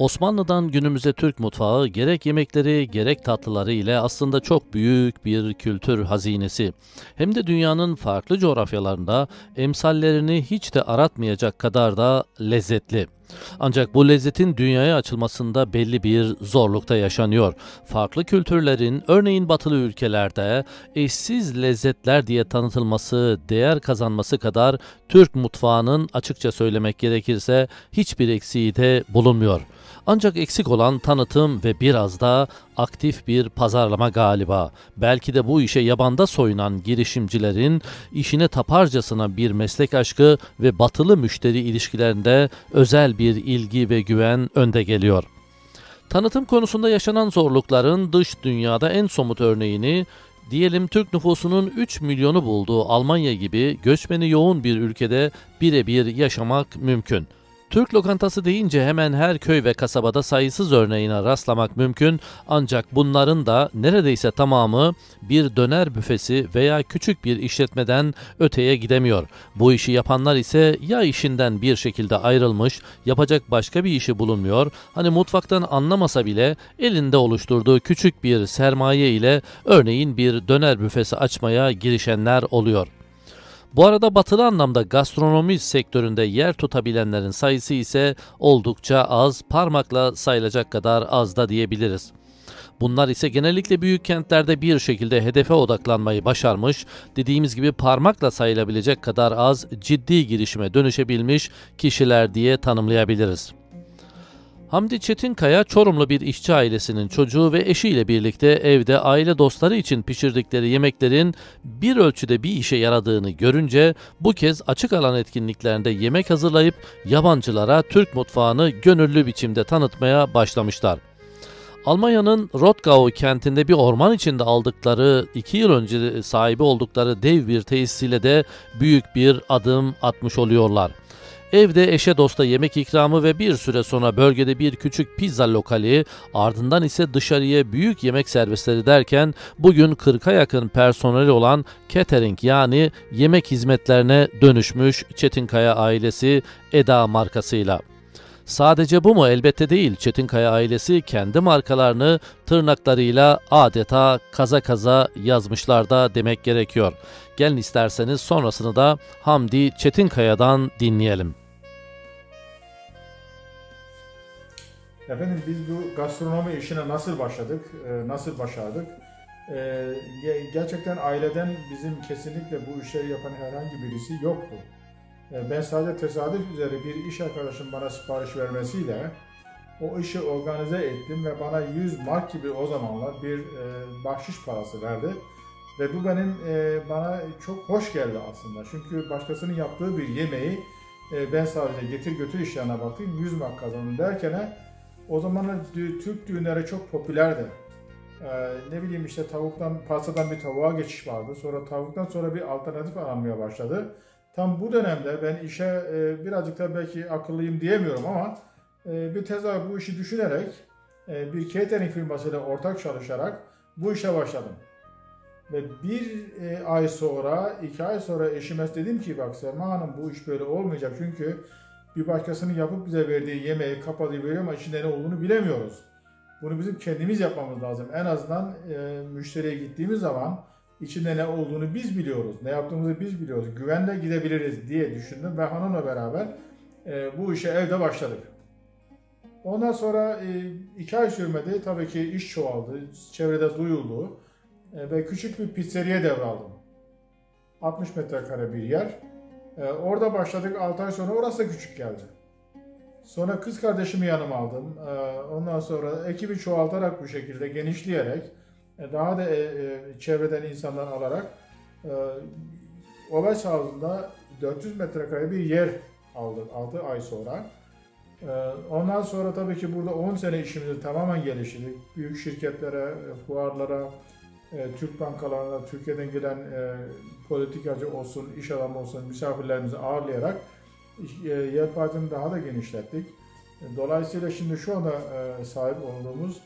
Osmanlı'dan günümüze Türk mutfağı gerek yemekleri gerek tatlıları ile aslında çok büyük bir kültür hazinesi. Hem de dünyanın farklı coğrafyalarında emsallerini hiç de aratmayacak kadar da lezzetli. Ancak bu lezzetin dünyaya açılmasında belli bir zorlukta yaşanıyor. Farklı kültürlerin, örneğin batılı ülkelerde eşsiz lezzetler diye tanıtılması, değer kazanması kadar Türk mutfağının açıkça söylemek gerekirse hiçbir eksiği de bulunmuyor. Ancak eksik olan tanıtım ve biraz da aktif bir pazarlama galiba. Belki de bu işe yabanda soyunan girişimcilerin işine taparcasına bir meslek aşkı ve batılı müşteri ilişkilerinde özel bir ilgi ve güven önde geliyor. Tanıtım konusunda yaşanan zorlukların dış dünyada en somut örneğini diyelim Türk nüfusunun 3 milyonu bulduğu Almanya gibi göçmeni yoğun bir ülkede birebir yaşamak mümkün.'' Türk lokantası deyince hemen her köy ve kasabada sayısız örneğine rastlamak mümkün ancak bunların da neredeyse tamamı bir döner büfesi veya küçük bir işletmeden öteye gidemiyor. Bu işi yapanlar ise ya işinden bir şekilde ayrılmış, yapacak başka bir işi bulunmuyor, hani mutfaktan anlamasa bile elinde oluşturduğu küçük bir sermaye ile örneğin bir döner büfesi açmaya girişenler oluyor. Bu arada batılı anlamda gastronomi sektöründe yer tutabilenlerin sayısı ise oldukça az, parmakla sayılacak kadar az da diyebiliriz. Bunlar ise genellikle büyük kentlerde bir şekilde hedefe odaklanmayı başarmış, dediğimiz gibi parmakla sayılabilecek kadar az ciddi girişime dönüşebilmiş kişiler diye tanımlayabiliriz. Hamdi Çetinkaya Çorumlu bir işçi ailesinin çocuğu ve eşiyle birlikte evde aile dostları için pişirdikleri yemeklerin bir ölçüde bir işe yaradığını görünce bu kez açık alan etkinliklerinde yemek hazırlayıp yabancılara Türk mutfağını gönüllü biçimde tanıtmaya başlamışlar. Almanya'nın Rottgau kentinde bir orman içinde aldıkları, iki yıl önce sahibi oldukları dev bir tesisiyle de büyük bir adım atmış oluyorlar. Evde eşe dosta yemek ikramı ve bir süre sonra bölgede bir küçük pizza lokali, ardından ise dışarıya büyük yemek servisleri derken bugün 40'a yakın personeli olan catering yani yemek hizmetlerine dönüşmüş Çetinkaya ailesi Eda markasıyla. Sadece bu mu? Elbette değil. Çetinkaya ailesi kendi markalarını tırnaklarıyla adeta kaza kaza yazmışlar da demek gerekiyor. Gelin isterseniz sonrasını da Hamdi Çetinkaya'dan dinleyelim. Efendim biz bu gastronomi işine nasıl başladık, e, nasıl başardık? E, gerçekten aileden bizim kesinlikle bu işleri yapan herhangi birisi yoktu. E, ben sadece tesadüf üzere bir iş arkadaşım bana sipariş vermesiyle o işi organize ettim ve bana 100 mark gibi o zamanlar bir bahşiş parası verdi. Ve bu benim bana çok hoş geldi aslında. Çünkü başkasının yaptığı bir yemeği ben sadece getir götür işlerine baktım 100 mark kazandım derken o zamanlar Türk düğünleri çok popülerdi. Ee, ne bileyim işte tavuktan, pastadan bir tavuğa geçiş vardı. Sonra tavuktan sonra bir alternatif aranmaya başladı. Tam bu dönemde ben işe e, birazcık da belki akıllıyım diyemiyorum ama e, bir tezahür bu işi düşünerek e, bir catering firmasıyla ortak çalışarak bu işe başladım. Ve bir e, ay sonra, iki ay sonra eşime dedim ki bak Selma Hanım bu iş böyle olmayacak çünkü bir başkasının yapıp bize verdiği yemeği kapatıp veriyor ama içinde ne olduğunu bilemiyoruz. Bunu bizim kendimiz yapmamız lazım. En azından e, müşteriye gittiğimiz zaman içinde ne olduğunu biz biliyoruz. Ne yaptığımızı biz biliyoruz. Güvenle gidebiliriz diye düşündüm ve hanımla beraber e, bu işe evde başladık. Ondan sonra e, iki ay sürmedi. Tabii ki iş çoğaldı. Çevrede duyuldu. E, ve küçük bir pizzeriye devraldım. 60 metrekare bir yer. Ee, orada başladık 6 ay sonra orası da küçük geldi. Sonra kız kardeşimi yanıma aldım. Ee, ondan sonra ekibi çoğaltarak bu şekilde genişleyerek e, daha da e, e, çevreden insanlar alarak e, Oves House'unda 400 metrekare bir yer aldık 6 ay sonra. Ondan sonra tabii ki burada 10 sene işimizi tamamen geliştirdik. Büyük şirketlere, fuarlara, e, Türk bankalarına, Türkiye'den gelen e, politikacı olsun, iş adamı olsun misafirlerimizi ağırlayarak e, yelpazeni daha da genişlettik. E, dolayısıyla şimdi şu anda e, sahip olduğumuz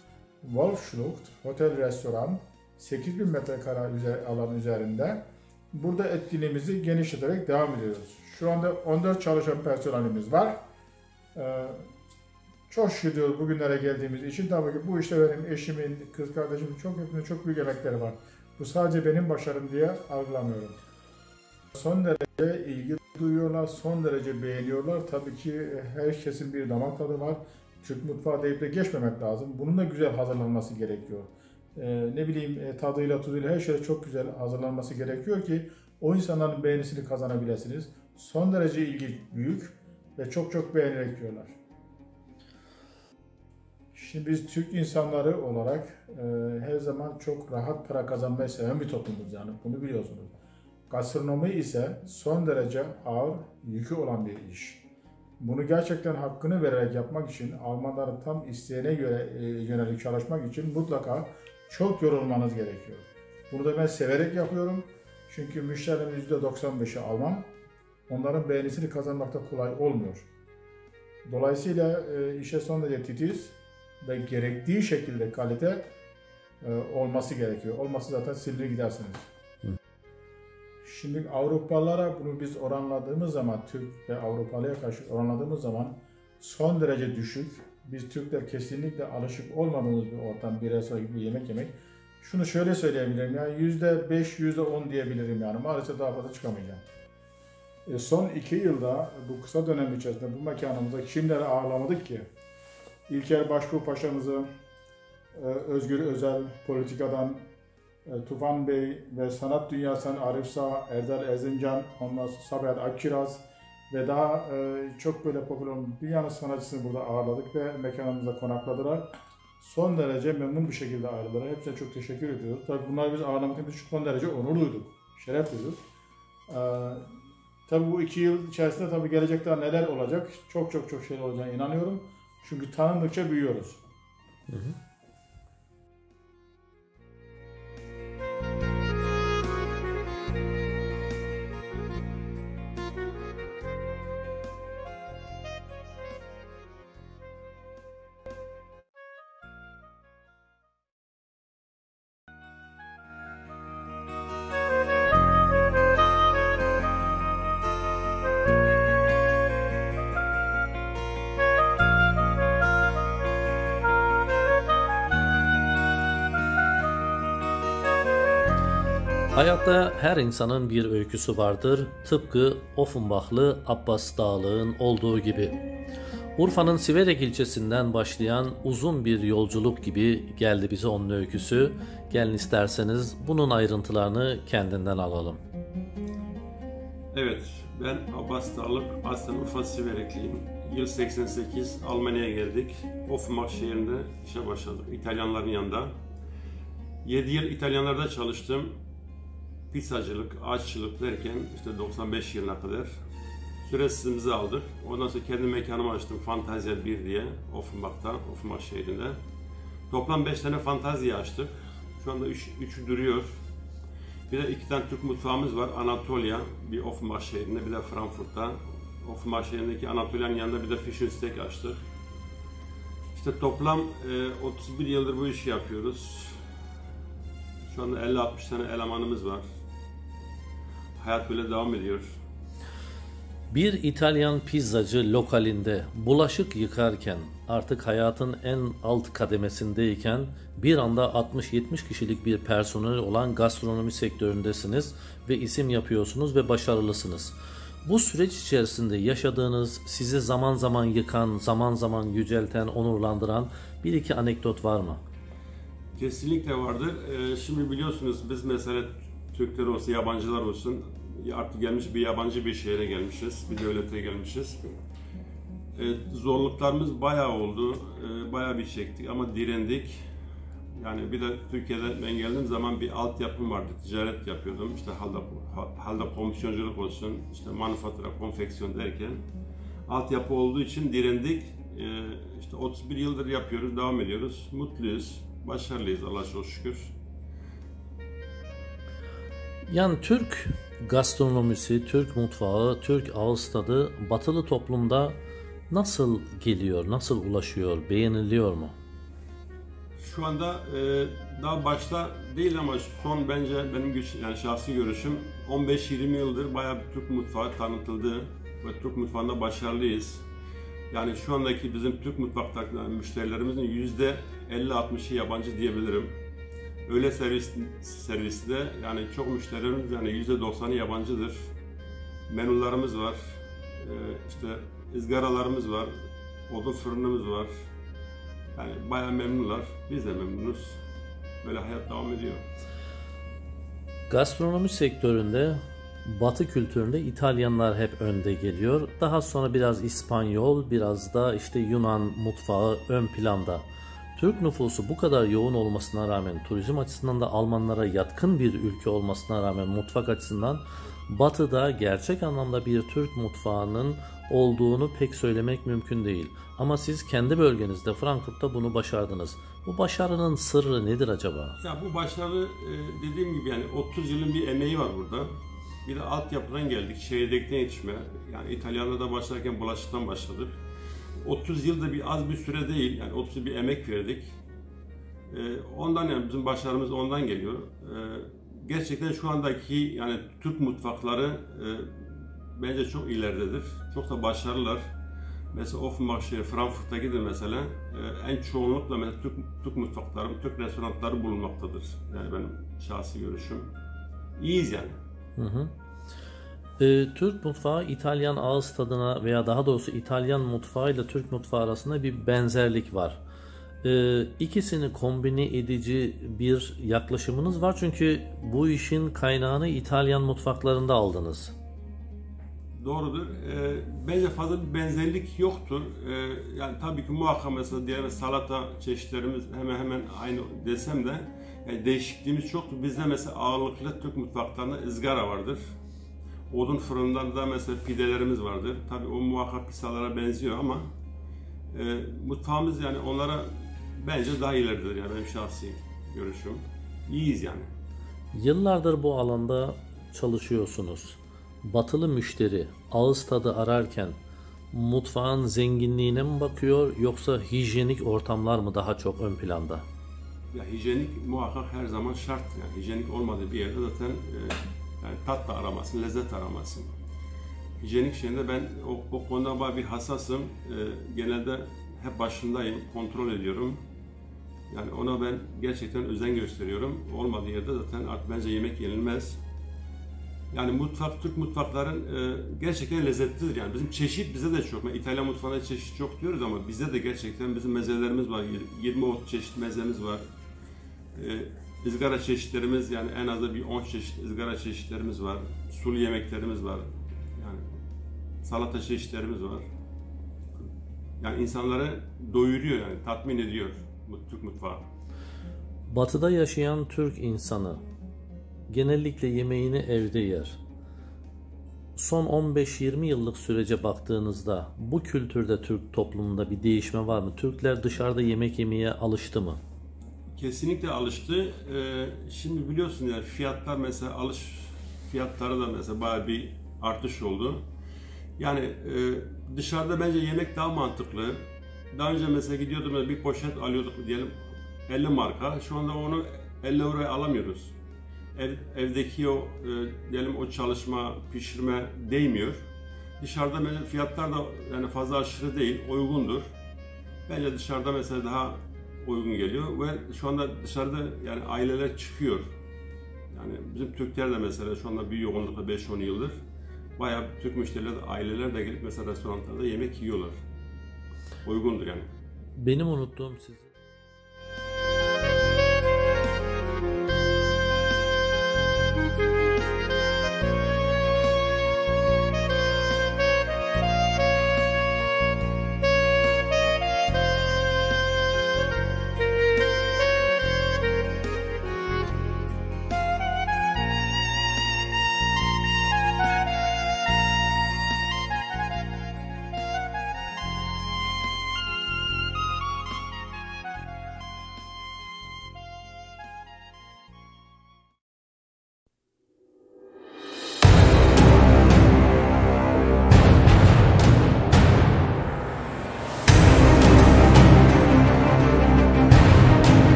Wolfschlucht Hotel Restoran 8000 metrekare alan üzerinde burada etkinliğimizi genişleterek devam ediyoruz. Şu anda 14 çalışan personelimiz var. E, çok şükür bugünlere geldiğimiz için. Tabii ki bu işte benim eşimin, kız kardeşimin çok hepsinin çok büyük emekleri var. Bu sadece benim başarım diye algılamıyorum. Son derece ilgi duyuyorlar, son derece beğeniyorlar. Tabii ki herkesin bir damak tadı var. Türk mutfağı deyip de geçmemek lazım. Bunun da güzel hazırlanması gerekiyor. Ee, ne bileyim e, tadıyla tuzuyla her şey çok güzel hazırlanması gerekiyor ki o insanların beğenisini kazanabilirsiniz. Son derece ilgi büyük ve çok çok beğenerek diyorlar. Şimdi biz Türk insanları olarak e, her zaman çok rahat para kazanmayı seven bir toplumuz yani bunu biliyorsunuz. Gastronomi ise son derece ağır yükü olan bir iş. Bunu gerçekten hakkını vererek yapmak için Almanların tam isteğine göre e, yönelik çalışmak için mutlaka çok yorulmanız gerekiyor. Bunu da ben severek yapıyorum. Çünkü müşterilerin %95'i Alman. Onların beğenisini kazanmakta kolay olmuyor. Dolayısıyla e, işe son derece titiz ve gerektiği şekilde kalite e, olması gerekiyor. Olması zaten silinir gidersiniz. Şimdi Avrupalılara bunu biz oranladığımız zaman, Türk ve Avrupalıya karşı oranladığımız zaman son derece düşük. Biz Türkler kesinlikle alışık olmadığımız bir ortam, bir restoran gibi yemek yemek. Şunu şöyle söyleyebilirim yani yüzde beş, yüzde on diyebilirim yani maalesef daha fazla çıkamayacağım. E son iki yılda bu kısa dönem içerisinde bu mekanımızda kimleri ağırlamadık ki? İlker Başbuğ Paşa'mızı, e, Özgür Özel politikadan, Tufan Bey ve sanat dünyasından Arif Sağ, Erdal Erzincan, ondan Sabahat Akkiraz ve daha e, çok böyle popüler dünyanın sanatçısını burada ağırladık ve mekanımızda konakladılar. Son derece memnun bir şekilde ayrıldılar. Hepsine çok teşekkür ediyoruz. Tabii bunlar biz ağırlamaktan biz son derece onur duyduk, şeref duyduk. Ee, tabii bu iki yıl içerisinde tabii gelecekte neler olacak? Çok çok çok şey olacağına inanıyorum. Çünkü tanındıkça büyüyoruz. Hı hı. Hayatta her insanın bir öyküsü vardır, tıpkı Offenbachlı Abbas Dağlı'nın olduğu gibi. Urfa'nın Siverek ilçesinden başlayan uzun bir yolculuk gibi geldi bize onun öyküsü. Gelin isterseniz bunun ayrıntılarını kendinden alalım. Evet, ben Abbas Dağlık, aslen Urfa Siverekliyim. Yıl 88 Almanya'ya geldik. Offenbach şehrinde işe başladık, İtalyanların yanında. 7 yıl İtalyanlarda çalıştım pizzacılık, aşçılık derken işte 95 yılına kadar süresimizi aldık. Ondan sonra kendi mekanımı açtım Fantaziya 1 diye Offenbach'ta, Offenbach şehrinde. Toplam 5 tane fantaziya açtık. Şu anda 3 üç, üçü duruyor. Bir de iki tane Türk mutfağımız var. Anatolia, bir Offenbach şehrinde, bir de Frankfurt'ta. Offenbach şehrindeki Anatolia'nın yanında bir de Fish and Steak açtık. İşte toplam e, 31 yıldır bu işi yapıyoruz. Şu anda 50-60 tane elemanımız var hayat böyle devam ediyor. Bir İtalyan pizzacı lokalinde bulaşık yıkarken artık hayatın en alt kademesindeyken bir anda 60-70 kişilik bir personel olan gastronomi sektöründesiniz ve isim yapıyorsunuz ve başarılısınız. Bu süreç içerisinde yaşadığınız, sizi zaman zaman yıkan, zaman zaman yücelten, onurlandıran bir iki anekdot var mı? Kesinlikle vardır. Ee, şimdi biliyorsunuz biz mesela Türkler olsun, yabancılar olsun artık gelmiş bir yabancı bir şehre gelmişiz, bir devlete gelmişiz. E, zorluklarımız bayağı oldu, e, bayağı bir çektik ama direndik. Yani bir de Türkiye'de ben geldiğim zaman bir altyapım vardı, ticaret yapıyordum. İşte halda, halda komisyonculuk olsun, işte manifatura, konfeksiyon derken. Altyapı olduğu için direndik. E, işte 31 yıldır yapıyoruz, devam ediyoruz. Mutluyuz, başarılıyız Allah'a çok şükür. Yani Türk gastronomisi, Türk mutfağı, Türk ağız tadı batılı toplumda nasıl geliyor, nasıl ulaşıyor, beğeniliyor mu? Şu anda e, daha başta değil ama son bence benim güç, yani şahsi görüşüm 15-20 yıldır bayağı bir Türk mutfağı tanıtıldı ve Türk mutfağında başarılıyız. Yani şu andaki bizim Türk mutfaklarından müşterilerimizin yüzde 50-60'ı yabancı diyebilirim. Öğle servis servisi de yani çok müşterilerimiz yani yüzde 90'ı yabancıdır. Menülerimiz var. Ee, işte ızgaralarımız var. Odun fırınımız var. Yani bayağı memnunlar. Biz de memnunuz. Böyle hayat devam ediyor. Gastronomi sektöründe Batı kültüründe İtalyanlar hep önde geliyor. Daha sonra biraz İspanyol, biraz da işte Yunan mutfağı ön planda. Türk nüfusu bu kadar yoğun olmasına rağmen turizm açısından da Almanlara yatkın bir ülke olmasına rağmen mutfak açısından Batı'da gerçek anlamda bir Türk mutfağının olduğunu pek söylemek mümkün değil. Ama siz kendi bölgenizde Frankfurt'ta bunu başardınız. Bu başarının sırrı nedir acaba? Ya bu başarı e, dediğim gibi yani 30 yılın bir emeği var burada. Bir de altyapıdan geldik, çekirdekten yetişme. Yani İtalyanlarda başlarken bulaşıktan başladık. 30 yılda bir az bir süre değil, yani 30 yıl bir emek verdik. Ee, ondan yani bizim başarımız ondan geliyor. Ee, gerçekten şu andaki yani Türk mutfakları e, bence çok ileridedir. Çok da başarılılar. Mesela Offenbach'e, Frankfurt'a gidin mesela e, en çoğunlukla mesela Türk, Türk mutfakları, Türk restoranları bulunmaktadır. Yani benim şahsi görüşüm. İyiyiz yani. Hı hı. Ee, Türk mutfağı İtalyan ağız tadına veya daha doğrusu İtalyan mutfağı ile Türk mutfağı arasında bir benzerlik var. Ee, ikisini edici bir yaklaşımınız var çünkü bu işin kaynağını İtalyan mutfaklarında aldınız. Doğrudur. E, bence fazla bir benzerlik yoktur. E, yani tabii ki muhakkak mesela diğer salata çeşitlerimiz hemen hemen aynı desem de yani değişikliğimiz çoktur. Bizde mesela ağırlıklı Türk mutfaklarında ızgara vardır. Odun fırından da mesela pidelerimiz vardır. Tabii o muhakkak pisalara benziyor ama e, mutfağımız yani onlara bence daha ileridir yani benim şahsi görüşüm. İyiyiz yani. Yıllardır bu alanda çalışıyorsunuz. Batılı müşteri ağız tadı ararken mutfağın zenginliğine mi bakıyor yoksa hijyenik ortamlar mı daha çok ön planda? Ya hijyenik muhakkak her zaman şart. Yani hijyenik olmadığı bir yerde zaten e, yani tat da aramasın, lezzet aramasın. Hijyenik şeyinde ben o, o konuda bayağı bir hassasım. E, genelde hep başındayım, kontrol ediyorum. Yani ona ben gerçekten özen gösteriyorum. Olmadığı yerde zaten artık bence yemek yenilmez. Yani mutfak, Türk mutfakların e, gerçekten lezzetlidir. Yani bizim çeşit bize de çok. Yani İtalyan mutfağında çeşit çok diyoruz ama bizde de gerçekten bizim mezelerimiz var. 20 çeşit mezemiz var. E, ızgara çeşitlerimiz yani en az bir 10 çeşit ızgara çeşitlerimiz var. Sulu yemeklerimiz var. Yani salata çeşitlerimiz var. Yani insanları doyuruyor yani tatmin ediyor Türk mutfağı. Batıda yaşayan Türk insanı genellikle yemeğini evde yer. Son 15-20 yıllık sürece baktığınızda bu kültürde Türk toplumunda bir değişme var mı? Türkler dışarıda yemek yemeye alıştı mı? Kesinlikle alıştı. Ee, şimdi biliyorsun yani fiyatlar mesela alış fiyatları da mesela bayağı bir artış oldu. Yani e, dışarıda bence yemek daha mantıklı. Daha önce mesela gidiyordum bir poşet alıyorduk diyelim 50 marka. Şu anda onu 50 euroya alamıyoruz. Ev, evdeki o e, diyelim o çalışma, pişirme değmiyor. Dışarıda mesela fiyatlar da yani fazla aşırı değil, uygundur. Bence dışarıda mesela daha uygun geliyor ve şu anda dışarıda yani aileler çıkıyor. Yani bizim Türkler de mesela şu anda bir yoğunlukla 5-10 yıldır bayağı Türk müşteriler aileler de gelip mesela restoranlarda yemek yiyorlar. Uygundur yani. Benim unuttuğum siz